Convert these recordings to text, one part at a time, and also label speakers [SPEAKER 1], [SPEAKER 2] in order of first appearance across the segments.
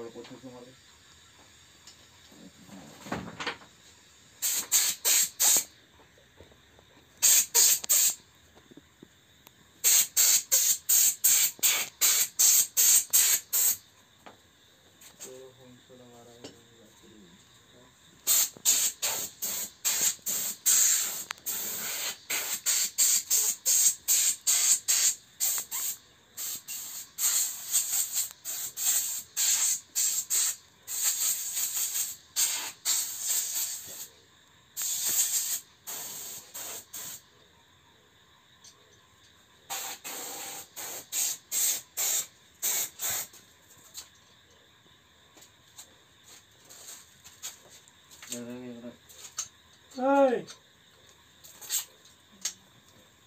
[SPEAKER 1] थोड़ा कुछ मार
[SPEAKER 2] तो हम थोड़ा मारा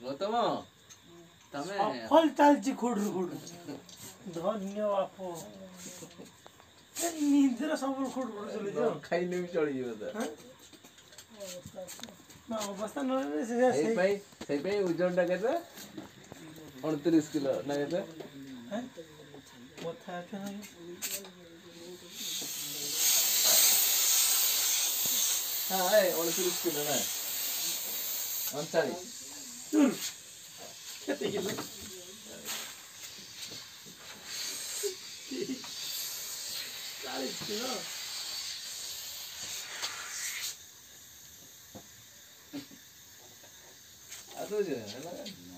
[SPEAKER 3] ગૌતમ તમે સફળ
[SPEAKER 4] ચાલજી ખોડું ખોડું ધન્ય બાપો নিজের সফল খোড় করে চলে যাও।
[SPEAKER 3] খাইলে আমি চলে যাব তো।
[SPEAKER 4] না অবস্থা নয় সেই
[SPEAKER 3] পাই সেই পাই ওজনটা কত
[SPEAKER 2] 29 কিলো না কত
[SPEAKER 3] はい、俺それ好きじゃない。あんたり。
[SPEAKER 4] うん。やっていけ。
[SPEAKER 3] あ、そうじゃない？